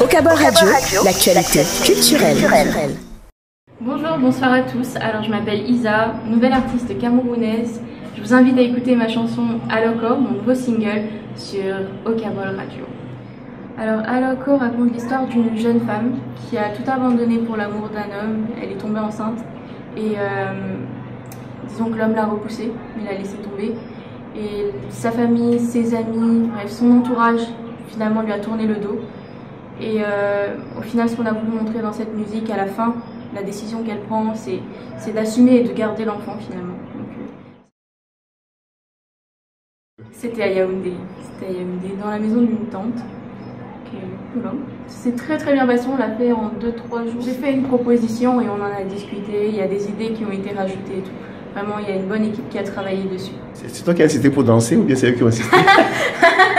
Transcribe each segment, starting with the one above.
Au Cabot Radio, l'actualité culturelle. Bonjour, bonsoir à tous. Alors je m'appelle Isa, nouvelle artiste camerounaise. Je vous invite à écouter ma chanson Aloko, mon nouveau single sur Okabol Radio. Alors Aloko raconte l'histoire d'une jeune femme qui a tout abandonné pour l'amour d'un homme. Elle est tombée enceinte et euh, disons que l'homme l'a repoussée, il l'a laissé tomber. Et sa famille, ses amis, bref, son entourage finalement lui a tourné le dos. Et euh, au final, ce qu'on a voulu montrer dans cette musique, à la fin, la décision qu'elle prend, c'est d'assumer et de garder l'enfant finalement. Euh, c'était à Yaoundé, c'était à Yaoundé, dans la maison d'une tante. C'est très très bien passé, on l'a fait en 2-3 jours. J'ai fait une proposition et on en a discuté, il y a des idées qui ont été rajoutées et tout. Vraiment, il y a une bonne équipe qui a travaillé dessus. C'est toi qui as insisté pour danser ou bien c'est eux qui ont insisté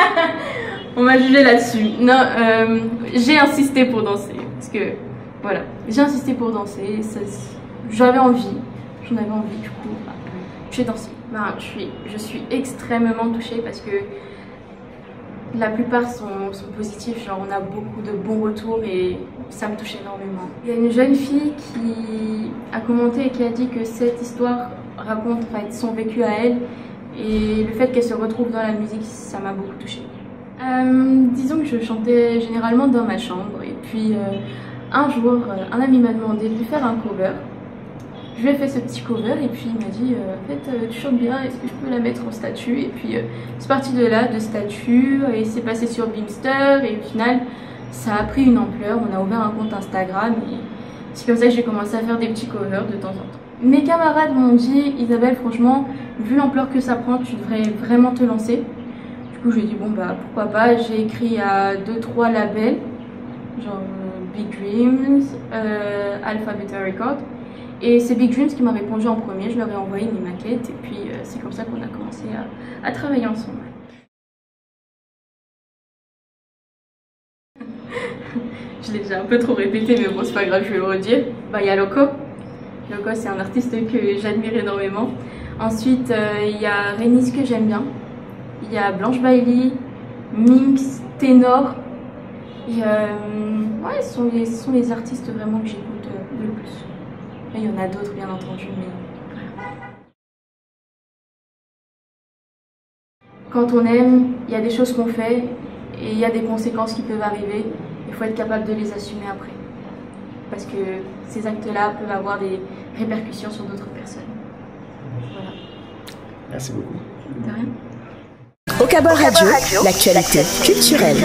On m'a jugé là-dessus. Non, euh, j'ai insisté pour danser. Parce que, voilà, j'ai insisté pour danser. J'avais envie. J'en avais envie, du coup, bah, j'ai dansé. Bah, je, suis, je suis extrêmement touchée parce que la plupart sont, sont, positifs, genre on a beaucoup de bons retours et ça me touche énormément. Il y a une jeune fille qui a commenté et qui a dit que cette histoire raconte son vécu à elle et le fait qu'elle se retrouve dans la musique, ça m'a beaucoup touchée. Euh, disons que je chantais généralement dans ma chambre et puis euh, un jour, euh, un ami m'a demandé de lui faire un cover. Je lui ai fait ce petit cover et puis il m'a dit en fait tu chantes bien, est-ce que je peux la mettre en statut Et puis c'est parti de là, de statut, et c'est passé sur Beamster et au final ça a pris une ampleur. On a ouvert un compte Instagram et c'est comme ça que j'ai commencé à faire des petits covers de temps en temps. Mes camarades m'ont dit Isabelle franchement vu l'ampleur que ça prend tu devrais vraiment te lancer coup, j'ai dit, bon, bah pourquoi pas. J'ai écrit à 2-3 labels, genre euh, Big Dreams, euh, Alpha Beta Record. Et c'est Big Dreams qui m'a répondu en premier. Je leur ai envoyé mes maquettes et puis euh, c'est comme ça qu'on a commencé à, travailler ensemble. je l'ai déjà un peu trop répété, mais bon, c'est pas grave, je vais le redire. Bah, il y a Loco. Loco, c'est un artiste que j'admire énormément. Ensuite, il y a Renis que j'aime bien. Il y a Blanche Bailey, Minx, Ténor. Et, ouais, ce sont, les, sont les artistes vraiment que j'écoute euh, le plus. il y en a d'autres, bien entendu, mais. Quand on aime, il y a des choses qu'on fait et il y a des conséquences qui peuvent arriver. Il faut être capable de les assumer après. Parce que ces actes-là peuvent avoir des répercussions sur d'autres personnes. Voilà. Merci beaucoup. De rien. Au Cabot Radio, l'actualité culturelle.